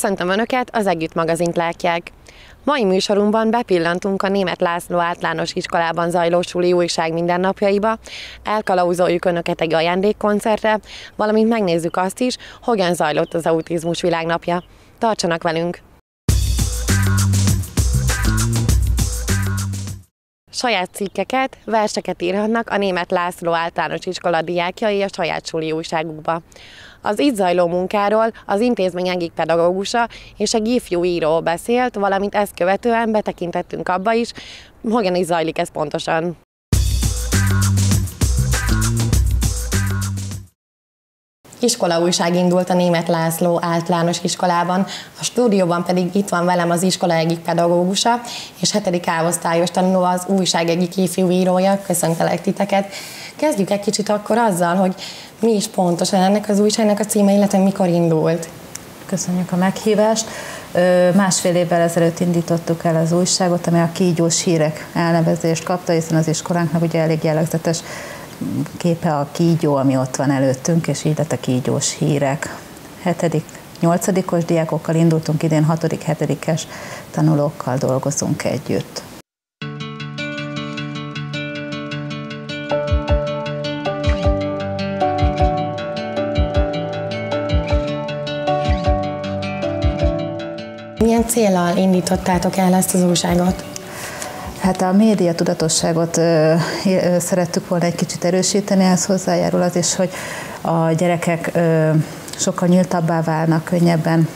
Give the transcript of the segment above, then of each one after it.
Köszöntöm Önöket, az Együtt magazint látják. Mai műsorunkban bepillantunk a Német László általános iskolában zajló suli újság mindennapjaiba, elkalauzoljuk Önöket egy ajándékkoncertre, valamint megnézzük azt is, hogyan zajlott az autizmus világnapja. Tartsanak velünk! Saját cikkeket, verseket írhatnak a német László általános iskola diákjai a saját suli újságukba. Az itt zajló munkáról az intézmény egyik pedagógusa és egy ifjú író beszélt, valamint ezt követően betekintettünk abba is, hogyan is zajlik ez pontosan. Iskola újság indult a német László általános iskolában, a stúdióban pedig itt van velem az iskola egyik pedagógusa, és hetedik ávosztályos tanuló az újság egyik ifjú írója. Köszöntelek titeket. Kezdjük egy kicsit akkor azzal, hogy mi is pontosan ennek az újságnak a címe, illetve mikor indult. Köszönjük a meghívást. Másfél évvel ezelőtt indítottuk el az újságot, amely a kígyós hírek elnevezést kapta, hiszen az iskolánknak ugye elég jellegzetes képe a kígyó, ami ott van előttünk, és így lett a kígyós hírek. Hetedik, nyolcadikos diákokkal indultunk, idén hatodik, hetedikes tanulókkal dolgozunk együtt. Milyen célral indítottátok el ezt az újságot? Hát a média tudatosságot szerettük volna egy kicsit erősíteni, ez hozzájárul az is, hogy a gyerekek sokkal nyíltabbá válnak, könnyebben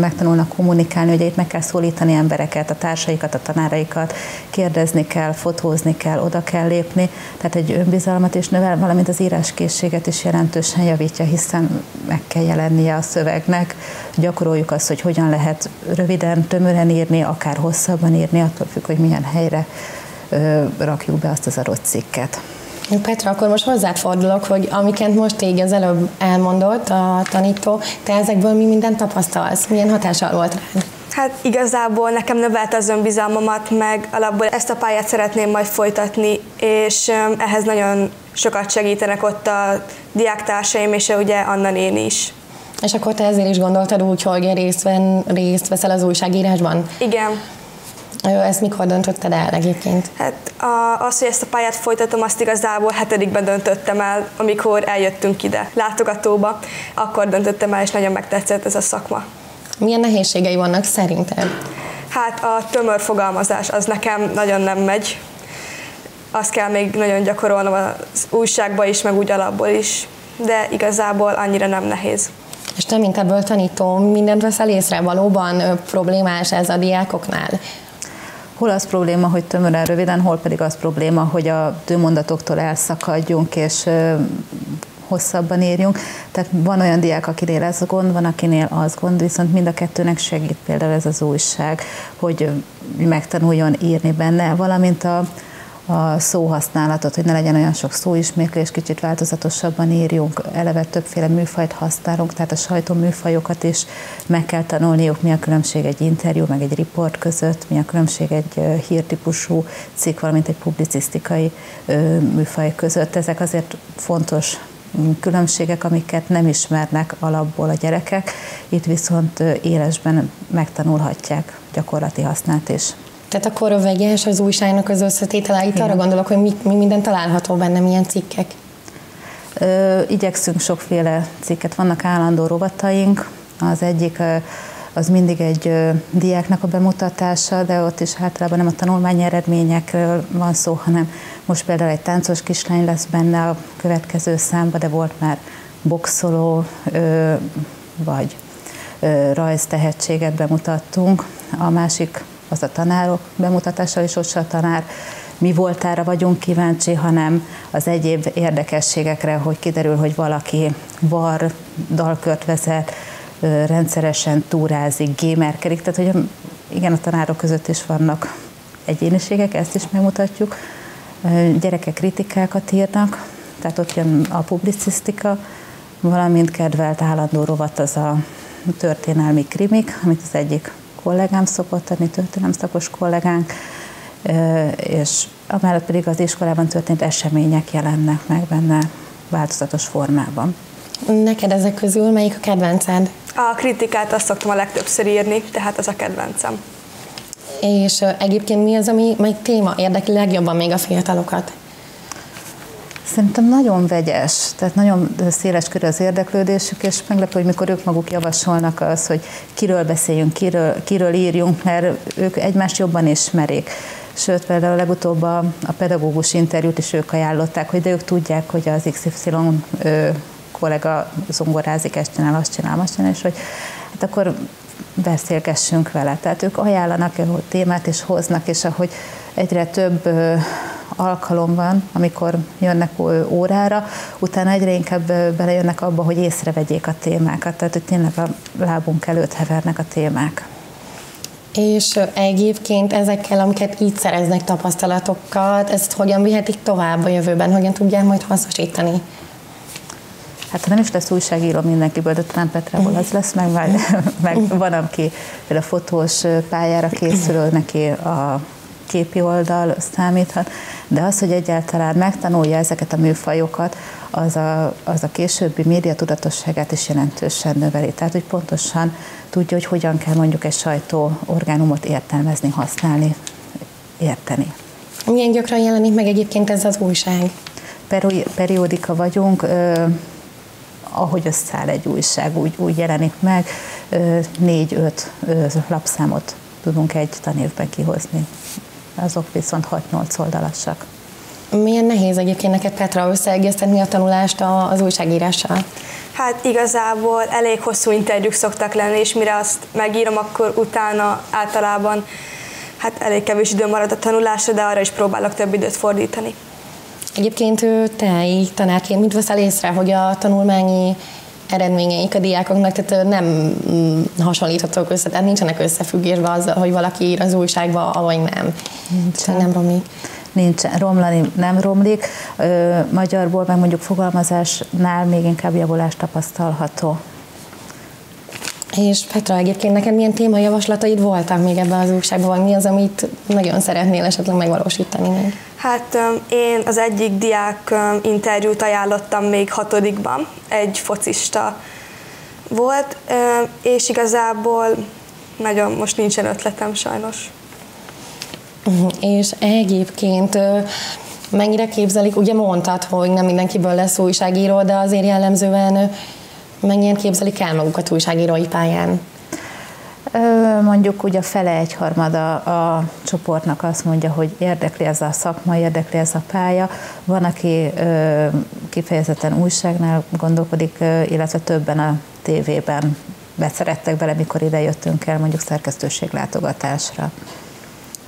megtanulnak kommunikálni, ugye itt meg kell szólítani embereket, a társaikat, a tanáraikat, kérdezni kell, fotózni kell, oda kell lépni, tehát egy önbizalmat is növel, valamint az íráskészséget is jelentősen javítja, hiszen meg kell jelennie a szövegnek, gyakoroljuk azt, hogy hogyan lehet röviden, tömören írni, akár hosszabban írni, attól függ, hogy milyen helyre rakjuk be azt az adott cikket. Petra, akkor most hozzád fordulok, hogy amiket most így az előbb elmondott a tanító, te ezekből mi mindent tapasztalsz? Milyen hatással volt rád? Hát igazából nekem növelte az önbizalmamat, meg alapból ezt a pályát szeretném majd folytatni, és ehhez nagyon sokat segítenek ott a diáktársaim, és ugye Anna néni is. És akkor te ezért is gondoltad úgy, hogy részt, ven, részt veszel az újságírásban? Igen. Ezt mikor döntötted el egyébként? Hát a, az, hogy ezt a pályát folytatom, azt igazából hetedikben döntöttem el, amikor eljöttünk ide látogatóba. Akkor döntöttem el, és nagyon megtetszett ez a szakma. Milyen nehézségei vannak szerinted? Hát a tömör fogalmazás az nekem nagyon nem megy. Azt kell még nagyon gyakorolnom az újságba is, meg úgy alapból is, de igazából annyira nem nehéz. És te, mint ebből tanító, mindent veszel észre? Valóban problémás ez a diákoknál? Hol az probléma, hogy tömören röviden, hol pedig az probléma, hogy a tőmondatoktól elszakadjunk, és hosszabban írjunk. Tehát van olyan diák, akinél ez a gond, van akinél az gond, viszont mind a kettőnek segít például ez az újság, hogy megtanuljon írni benne, valamint a, a szóhasználatot, hogy ne legyen olyan sok szóismétlés, kicsit változatosabban írjunk, eleve többféle műfajt használunk, tehát a sajtó műfajokat is meg kell tanulniuk, mi a különbség egy interjú, meg egy riport között, mi a különbség egy hírtípusú cikk, valamint egy publicisztikai műfaj között. Ezek azért fontos különbségek, amiket nem ismernek alapból a gyerekek, itt viszont élesben megtanulhatják gyakorlati használt is. Tehát akkor a vegyes az újságnak az összetétele, itt arra gondolok, hogy mi, mi minden található benne, milyen cikkek. Ö, igyekszünk sokféle cikket, vannak állandó rovataink, az egyik az mindig egy diáknak a bemutatása, de ott is általában nem a tanulmányi eredményekről van szó, hanem most például egy táncos kislány lesz benne a következő számba, de volt már boxoló, vagy rajztehetséget bemutattunk. A másik az a tanárok bemutatása, és ott a tanár mi voltára vagyunk kíváncsi, hanem az egyéb érdekességekre, hogy kiderül, hogy valaki var, dalkört vezet, rendszeresen túrázik, gémerkedik, tehát hogy igen, a tanárok között is vannak egyéniségek, ezt is megmutatjuk. Gyerekek kritikákat írnak, tehát ott jön a publicisztika, valamint kedvelt állandó rovat az a történelmi krimik, amit az egyik kollégám szokott adni, történelemszakos kollégánk, és amellett pedig az iskolában történt események jelennek meg benne változatos formában. Neked ezek közül melyik a kedvenced? A kritikát azt szoktam a legtöbbször írni, tehát az a kedvencem. És egyébként mi az, ami, mely téma érdekli legjobban még a fiatalokat? Szerintem nagyon vegyes, tehát nagyon széles körű az érdeklődésük, és meglepő, hogy mikor ők maguk javasolnak az, hogy kiről beszéljünk, kiről, kiről írjunk, mert ők egymást jobban ismerik. Sőt, például legutóbb a, a pedagógus interjút is ők ajánlották, hogy de ők tudják, hogy az XY ö, kollega zongorázik, ezt csinál, azt csinál, azt csinál, és hogy hát akkor beszélgessünk vele. Tehát ők ajánlanak a témát, és hoznak, és ahogy egyre több alkalom van, amikor jönnek órára, utána egyre inkább belejönnek abba, hogy észrevegyék a témákat, tehát hogy tényleg a lábunk előtt hevernek a témák. És egyébként ezekkel, amiket így szereznek tapasztalatokat, ezt hogyan vihetik tovább a jövőben, hogyan tudják majd hasznosítani? Hát nem is lesz újságíró mindenkiből, de talán Petrából az lesz, meg, meg, meg van, aki például a fotós pályára készül, neki a képi oldal számíthat, de az, hogy egyáltalán megtanulja ezeket a műfajokat, az a, az a későbbi média tudatosságát is jelentősen növeli. Tehát, hogy pontosan tudja, hogy hogyan kell mondjuk egy sajtóorgánumot értelmezni, használni, érteni. Milyen gyakran jelenik meg egyébként ez az újság? Peri- periódika vagyunk, ö, ahogy összeáll egy újság, úgy, úgy jelenik meg, négy-öt lapszámot tudunk egy tanévben kihozni azok viszont 6-8 oldalasak. Milyen nehéz egyébként neked Petra összeegyeztetni a tanulást az újságírással? Hát igazából elég hosszú interjúk szoktak lenni, és mire azt megírom, akkor utána általában hát elég kevés idő marad a tanulásra, de arra is próbálok több időt fordítani. Egyébként te így tanárként mit veszel észre, hogy a tanulmányi eredményeik a diákoknak, tehát nem mm, hasonlíthatók össze, tehát nincsenek összefüggésben azzal, hogy valaki ír az újságba, vagy nem. Nincsen. Nem romlik. Nincs, romlani nem romlik. Magyarból meg mondjuk fogalmazásnál még inkább javulás tapasztalható. És Petra, egyébként neked milyen témajavaslataid voltak még ebben az újságban, mi az, amit nagyon szeretnél esetleg megvalósítani még? Hát én az egyik diák interjút ajánlottam még hatodikban, egy focista volt, és igazából nagyon most nincsen ötletem sajnos. És egyébként mennyire képzelik, ugye mondtad, hogy nem mindenkiből lesz újságíró, de azért jellemzően mennyien képzelik el magukat újságírói pályán? Mondjuk ugye a fele egyharmada a csoportnak azt mondja, hogy érdekli ez a szakma, érdekli ez a pálya. Van, aki kifejezetten újságnál gondolkodik, illetve többen a tévében beszerettek bele, mikor ide jöttünk el mondjuk szerkesztőség látogatásra.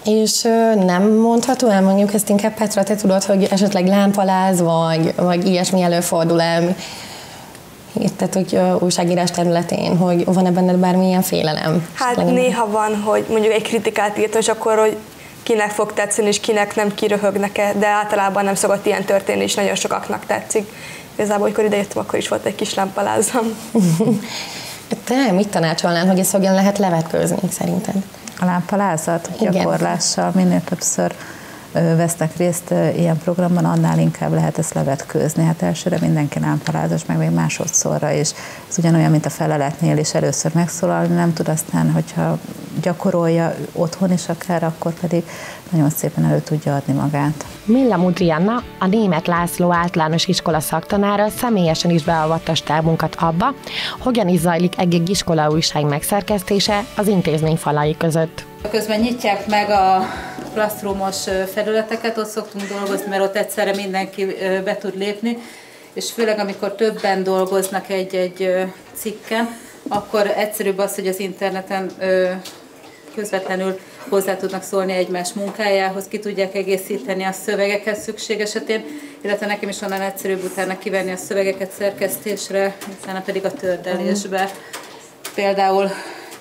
És nem mondható el, mondjuk ezt inkább Petra, te tudod, hogy esetleg lámpaláz, vagy, vagy ilyesmi előfordul el, tehát hogy újságírás területén, hogy van-e benned bármilyen félelem? Hát Legyen néha van, hogy mondjuk egy kritikát írtam, és akkor, hogy kinek fog tetszeni, és kinek nem kiröhögnek-e, de általában nem szokott ilyen történni, és nagyon sokaknak tetszik. Igazából, amikor idejöttem, akkor is volt egy kis lámpalázam. Te mit tanácsolnál, hogy ezt hogyan lehet levetkőzni szerinted? A lámpalázat gyakorlással minél többször vesznek részt ilyen programban, annál inkább lehet ezt levetkőzni. Hát elsőre mindenki lámpalázas, meg még másodszorra is. Ez ugyanolyan, mint a feleletnél is először megszólalni, nem tud aztán, hogyha gyakorolja otthon is akár, akkor pedig nagyon szépen elő tudja adni magát. Milla Mudrianna, a német László általános iskola szaktanára személyesen is beavatta stábunkat abba, hogyan is zajlik egy iskola újság megszerkesztése az intézmény falai között. Közben nyitják meg a classroomos felületeket, ott szoktunk dolgozni, mert ott egyszerre mindenki be tud lépni, és főleg amikor többen dolgoznak egy-egy cikken, akkor egyszerűbb az, hogy az interneten közvetlenül hozzá tudnak szólni egymás munkájához, ki tudják egészíteni a szövegeket szükség esetén, illetve nekem is onnan egyszerűbb utána kivenni a szövegeket szerkesztésre, utána pedig a tördelésbe. Például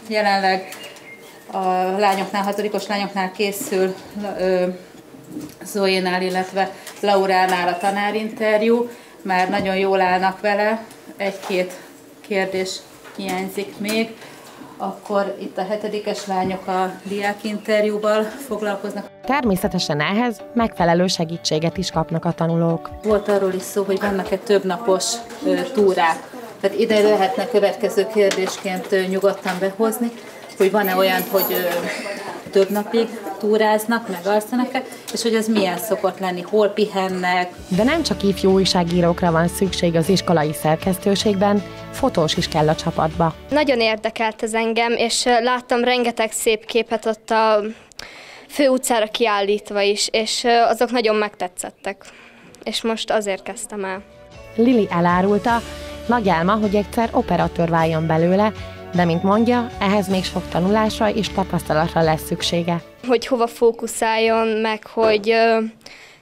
jelenleg a lányoknál, hatodikos lányoknál készül Zoénál, illetve Lauránál a tanárinterjú, már nagyon jól állnak vele, egy-két kérdés hiányzik még, akkor itt a hetedikes lányok a diákinterjúval foglalkoznak. Természetesen ehhez megfelelő segítséget is kapnak a tanulók. Volt arról is szó, hogy vannak-e több napos túrák. Tehát ide lehetne következő kérdésként nyugodtan behozni, hogy van-e olyan, hogy több napig túráznak, meg alszanak és hogy ez milyen szokott lenni, hol pihennek. De nem csak ifjú újságírókra van szükség az iskolai szerkesztőségben, fotós is kell a csapatba. Nagyon érdekelt ez engem, és láttam rengeteg szép képet ott a főutcára kiállítva is, és azok nagyon megtetszettek. És most azért kezdtem el. Lili elárulta, nagy álma, hogy egyszer operatőr váljon belőle, de mint mondja, ehhez még sok tanulásra és tapasztalatra lesz szüksége. Hogy hova fókuszáljon, meg hogy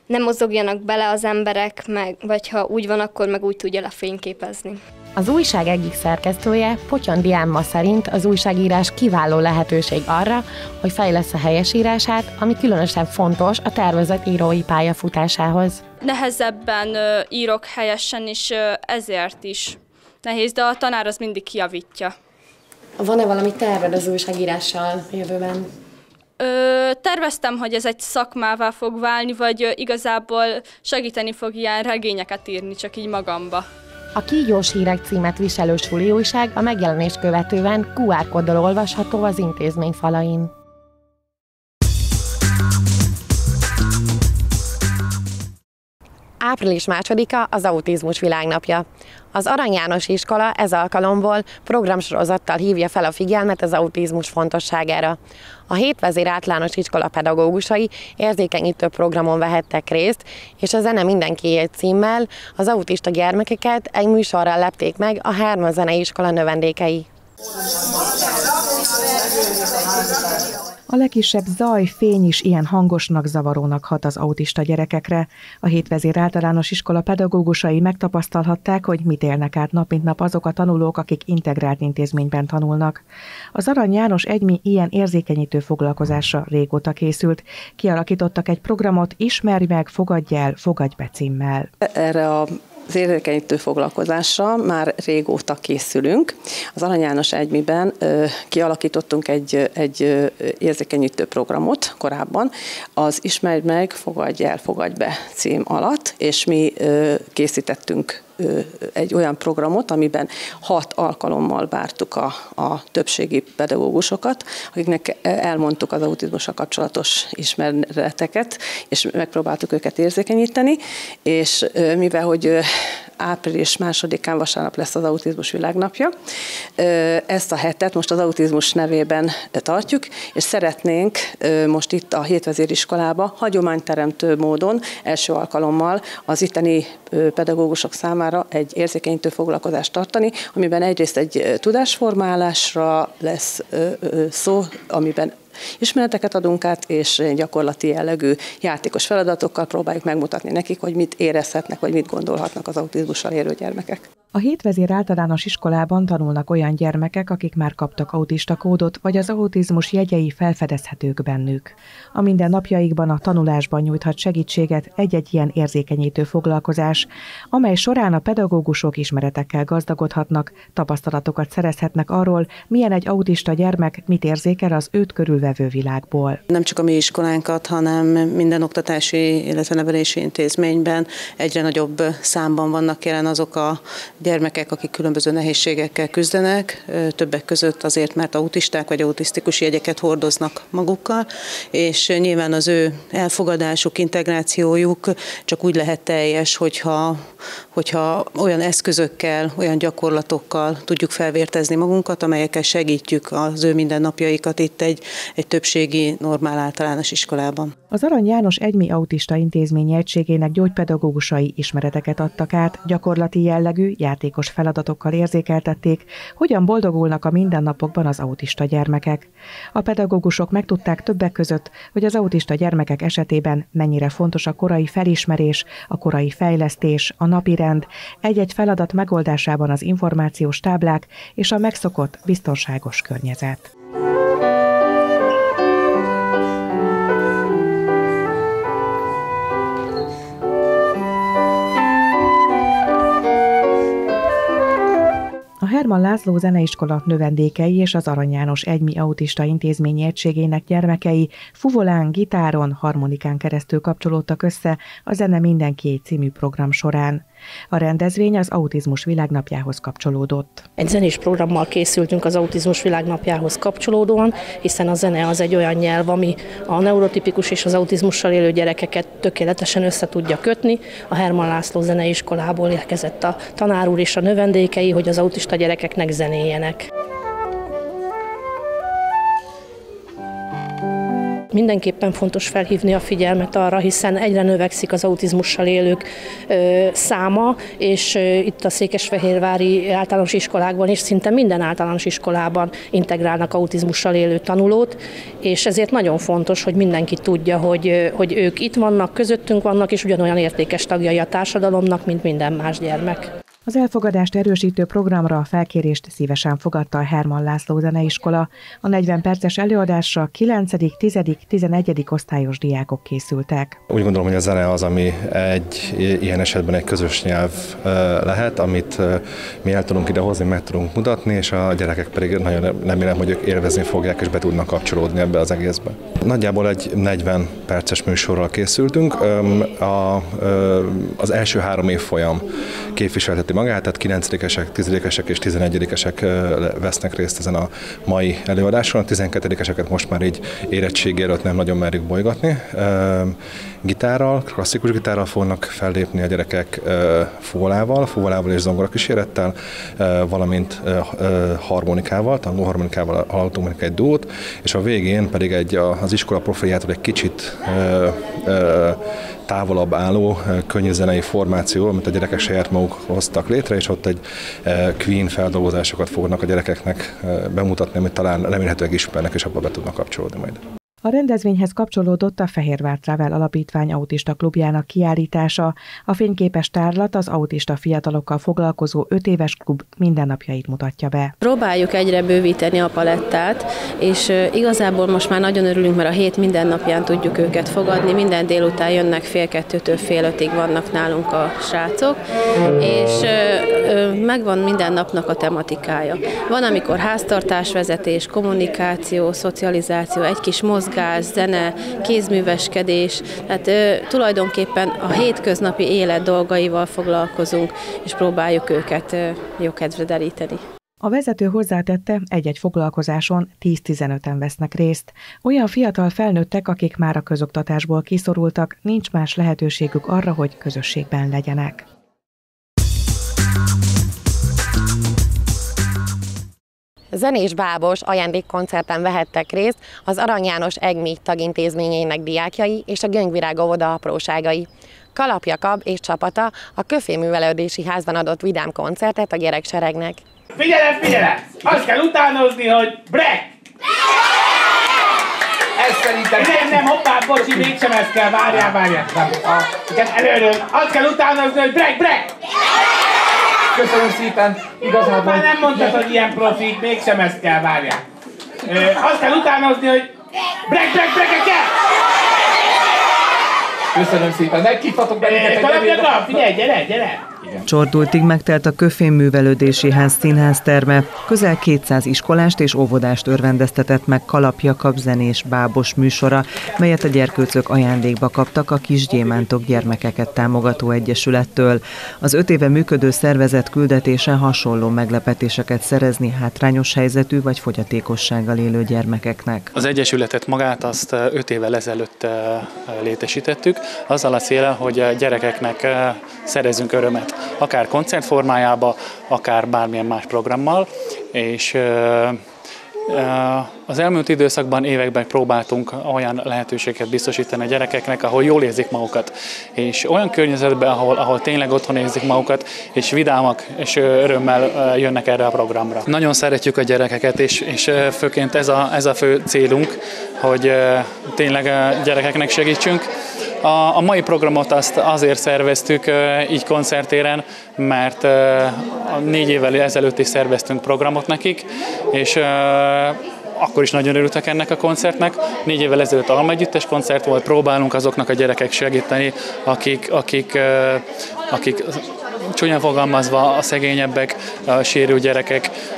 nem mozogjanak bele az emberek, meg, vagy ha úgy van, akkor meg úgy tudja lefényképezni. Az újság egyik szerkesztője, Potyon Diánma szerint az újságírás kiváló lehetőség arra, hogy fejlesz a helyesírását, ami különösen fontos a tervezett írói pályafutásához. Nehezebben írok helyesen, és ezért is nehéz, de a tanár az mindig kiavítja. Van-e valami terved az újságírással jövőben? Ö, terveztem, hogy ez egy szakmává fog válni, vagy igazából segíteni fog ilyen regényeket írni, csak így magamba. A Kígyós Hírek címet viselő suli újság a megjelenés követően QR kóddal olvasható az intézmény falain. Április másodika az autizmus világnapja. Az Arany János iskola ez alkalomból programsorozattal hívja fel a figyelmet az autizmus fontosságára. A hétvezér általános iskola pedagógusai érzékenyítő programon vehettek részt, és a Zene mindenki címmel az autista gyermekeket egy műsorral lepték meg a Herma Zeneiskola növendékei. A legkisebb zaj, fény is ilyen hangosnak, zavarónak hat az autista gyerekekre. A hétvezér általános iskola pedagógusai megtapasztalhatták, hogy mit élnek át nap mint nap azok a tanulók, akik integrált intézményben tanulnak. Az Arany János egymi ilyen érzékenyítő foglalkozásra régóta készült. Kialakítottak egy programot Ismerj meg, fogadj el, fogadj be címmel. Erre a az érzékenyítő foglalkozásra már régóta készülünk. Az Arany János Egymiben kialakítottunk egy, egy érzékenyítő programot korábban, az Ismerj meg, fogadj el, fogadj be cím alatt, és mi készítettünk egy olyan programot, amiben hat alkalommal vártuk a, a többségi pedagógusokat, akiknek elmondtuk az autizmussal kapcsolatos ismereteket, és megpróbáltuk őket érzékenyíteni, és mivel, hogy április másodikán vasárnap lesz az autizmus világnapja. Ezt a hetet most az autizmus nevében tartjuk, és szeretnénk most itt a hétvezériskolába hagyományteremtő módon első alkalommal az itteni pedagógusok számára egy érzékenyítő foglalkozást tartani, amiben egyrészt egy tudásformálásra lesz szó, amiben ismereteket adunk át, és gyakorlati jellegű játékos feladatokkal próbáljuk megmutatni nekik, hogy mit érezhetnek, vagy mit gondolhatnak az autizmussal élő gyermekek. A hétvezér általános iskolában tanulnak olyan gyermekek, akik már kaptak autista kódot, vagy az autizmus jegyei felfedezhetők bennük. A mindennapjaikban a tanulásban nyújthat segítséget egy-egy ilyen érzékenyítő foglalkozás, amely során a pedagógusok ismeretekkel gazdagodhatnak, tapasztalatokat szerezhetnek arról, milyen egy autista gyermek mit érzékel az őt körülvevő világból. Nem csak a mi iskolánkat, hanem minden oktatási, illetve nevelési intézményben egyre nagyobb számban vannak jelen azok a gyermekek, akik különböző nehézségekkel küzdenek, többek között azért, mert autisták vagy autisztikus jegyeket hordoznak magukkal, és nyilván az ő elfogadásuk, integrációjuk csak úgy lehet teljes, hogyha, hogyha olyan eszközökkel, olyan gyakorlatokkal tudjuk felvértezni magunkat, amelyekkel segítjük az ő mindennapjaikat itt egy, egy többségi normál általános iskolában. Az Arany János Egymi Autista Intézmény egységének gyógypedagógusai ismereteket adtak át, gyakorlati jellegű, játékos feladatokkal érzékeltették, hogyan boldogulnak a mindennapokban az autista gyermekek. A pedagógusok megtudták többek között, hogy az autista gyermekek esetében mennyire fontos a korai felismerés, a korai fejlesztés, a napirend, egy-egy feladat megoldásában az információs táblák és a megszokott, biztonságos környezet. Herman László Zeneiskola növendékei és az Arany János Egymi Autista Intézmény egységének gyermekei fuvolán, gitáron, harmonikán keresztül kapcsolódtak össze a Zene Mindenki című program során. A rendezvény az autizmus világnapjához kapcsolódott. Egy zenés programmal készültünk az autizmus világnapjához kapcsolódóan, hiszen a zene az egy olyan nyelv, ami a neurotipikus és az autizmussal élő gyerekeket tökéletesen össze tudja kötni. A Herman László zeneiskolából érkezett a tanár úr és a növendékei, hogy az autista gyerekeknek zenéjenek. Mindenképpen fontos felhívni a figyelmet arra, hiszen egyre növekszik az autizmussal élők száma, és itt a Székesfehérvári általános iskolákban és szinte minden általános iskolában integrálnak autizmussal élő tanulót, és ezért nagyon fontos, hogy mindenki tudja, hogy, hogy ők itt vannak, közöttünk vannak, és ugyanolyan értékes tagjai a társadalomnak, mint minden más gyermek. Az elfogadást erősítő programra a felkérést szívesen fogadta a Herman László Zeneiskola. A 40 perces előadásra 9., 10., 11. osztályos diákok készültek. Úgy gondolom, hogy a zene az, ami egy ilyen esetben egy közös nyelv lehet, amit mi el tudunk idehozni, meg tudunk mutatni, és a gyerekek pedig nagyon remélem, hogy ők élvezni fogják, és be tudnak kapcsolódni ebbe az egészbe. Nagyjából egy 40 perces műsorral készültünk. Az első három év folyam képviselteti magát, tehát 9-esek, 10-esek és 11-esek vesznek részt ezen a mai előadáson. A 12-eseket most már így érettségi előtt nem nagyon merjük bolygatni. Gitárral, klasszikus gitárral fognak fellépni a gyerekek fólával, fólával és zongorakísérettel, valamint harmonikával, tangó harmonikával hallottunk mondjuk egy dót, és a végén pedig egy az iskola profiljától egy kicsit távolabb álló könnyű zenei formáció, amit a gyerekek saját maguk hoztak létre, és ott egy Queen feldolgozásokat fognak a gyerekeknek bemutatni, amit talán remélhetőleg ismernek, és abba be tudnak kapcsolódni majd. A rendezvényhez kapcsolódott a Fehérvár Travel Alapítvány Autista Klubjának kiállítása. A fényképes tárlat az autista fiatalokkal foglalkozó 5 éves klub mindennapjait mutatja be. Próbáljuk egyre bővíteni a palettát, és igazából most már nagyon örülünk, mert a hét mindennapján tudjuk őket fogadni. Minden délután jönnek fél kettőtől fél ötig vannak nálunk a srácok, és megvan minden napnak a tematikája. Van, amikor háztartásvezetés, kommunikáció, szocializáció, egy kis mozgás, mozgás, zene, kézműveskedés, tehát ö, tulajdonképpen a hétköznapi élet dolgaival foglalkozunk, és próbáljuk őket ö, jó kedvre deríteni. A vezető hozzátette, egy-egy foglalkozáson 10-15-en vesznek részt. Olyan fiatal felnőttek, akik már a közoktatásból kiszorultak, nincs más lehetőségük arra, hogy közösségben legyenek. Zenés bábos ajándékkoncerten vehettek részt az Arany János Egmi tagintézményének diákjai és a Göngvirág óvoda apróságai. Kalap Jakab és csapata a Köfé Művelődési Házban adott vidám koncertet a gyerekseregnek. Figyelem, figyelem! Azt kell utánozni, hogy brek! Ez szerintem... Nem, nem, hoppá, bocsi, mégsem ezt kell, várjál, várjál. Nem, a, igen, előről. Azt kell utánozni, hogy brek, brek! Köszönöm szépen, igazából... Már nem mondtad, hogy ilyen profik, mégsem ezt kell, várjál. Ö, azt kell utánozni, hogy brek, brek, brek, kell! Köszönöm szépen, megkívhatok egy Talapja, figyelj, gyere, gyere! Csordultig megtelt a Köfén Művelődési Ház színház terme, közel 200 iskolást és óvodást örvendeztetett meg Kalapja zenés bábos műsora, melyet a gyerkőcök ajándékba kaptak a Kisgyémántok Gyermekeket Támogató Egyesülettől. Az öt éve működő szervezet küldetése hasonló meglepetéseket szerezni hátrányos helyzetű vagy fogyatékossággal élő gyermekeknek. Az Egyesületet magát azt öt évvel ezelőtt létesítettük, azzal a célra, hogy gyerekeknek szerezünk örömet akár koncert formájába, akár bármilyen más programmal, és az elmúlt időszakban, években próbáltunk olyan lehetőséget biztosítani a gyerekeknek, ahol jól érzik magukat, és olyan környezetben, ahol, ahol tényleg otthon érzik magukat, és vidámak, és örömmel jönnek erre a programra. Nagyon szeretjük a gyerekeket, és, és főként ez a, ez a fő célunk, hogy tényleg a gyerekeknek segítsünk, a, a mai programot azt azért szerveztük így koncertéren, mert négy évvel ezelőtt is szerveztünk programot nekik, és akkor is nagyon örültek ennek a koncertnek. Négy évvel ezelőtt Alma Együttes koncert volt, próbálunk azoknak a gyerekek segíteni, akik, akik, akik csúnyán fogalmazva a szegényebbek, a sérült gyerekek,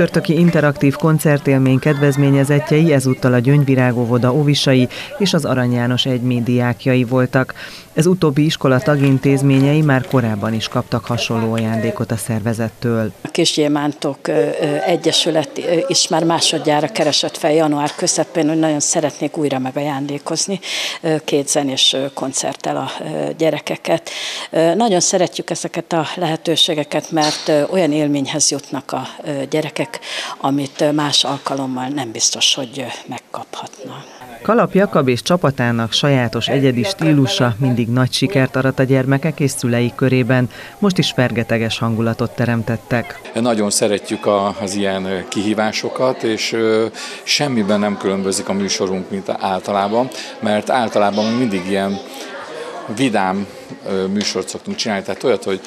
csütörtöki interaktív koncertélmény kedvezményezettjei ezúttal a Gyöngyvirág óvoda óvisai és az Arany János egymény diákjai voltak. Ez utóbbi iskola tagintézményei már korábban is kaptak hasonló ajándékot a szervezettől. A Kisgyémántok Egyesület is már másodjára keresett fel január közepén, hogy nagyon szeretnék újra megajándékozni két zenés koncerttel a gyerekeket. Nagyon szeretjük ezeket a lehetőségeket, mert olyan élményhez jutnak a gyerekek, amit más alkalommal nem biztos, hogy megkaphatnak. Kalap Jakab és csapatának sajátos egyedi stílusa mindig nagy sikert arat a gyermekek és szülei körében, most is fergeteges hangulatot teremtettek. Nagyon szeretjük az ilyen kihívásokat, és semmiben nem különbözik a műsorunk, mint általában, mert általában mindig ilyen vidám műsort szoktunk csinálni, tehát olyat, hogy,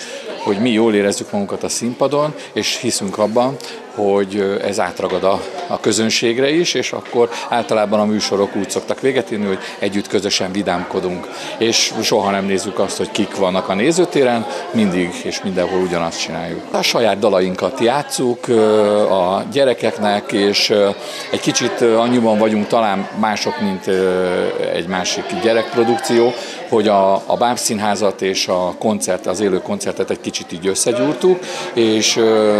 hogy mi jól érezzük magunkat a színpadon, és hiszünk abban, hogy ez átragad a, a közönségre is, és akkor általában a műsorok úgy szoktak véget érni, hogy együtt közösen vidámkodunk, és soha nem nézzük azt, hogy kik vannak a nézőtéren, mindig és mindenhol ugyanazt csináljuk. A saját dalainkat játszuk a gyerekeknek, és egy kicsit annyiban vagyunk talán mások, mint egy másik gyerekprodukció, hogy a, a bábszínházat és a koncert, az élő koncertet egy kicsit így összegyúrtuk, és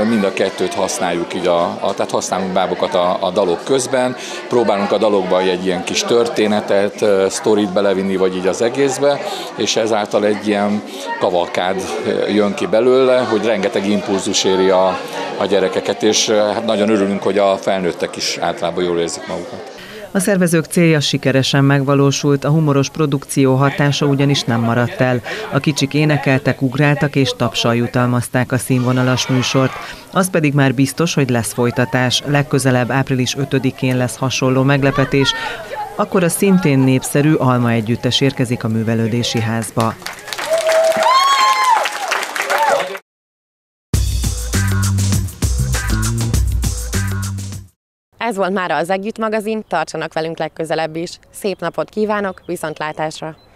mind a kettőt használjuk így, a, a, tehát használunk bábokat a, a dalok közben, próbálunk a dalokba egy ilyen kis történetet, sztorit belevinni, vagy így az egészbe, és ezáltal egy ilyen kavalkád jön ki belőle, hogy rengeteg impulzus éri a, a gyerekeket, és hát nagyon örülünk, hogy a felnőttek is általában jól érzik magukat. A szervezők célja sikeresen megvalósult, a humoros produkció hatása ugyanis nem maradt el. A kicsik énekeltek, ugráltak és tapsal jutalmazták a színvonalas műsort. Az pedig már biztos, hogy lesz folytatás. Legközelebb április 5-én lesz hasonló meglepetés, akkor a szintén népszerű Alma Együttes érkezik a művelődési házba. Ez volt már az Együtt magazin, tartsanak velünk legközelebb is. Szép napot kívánok, viszontlátásra!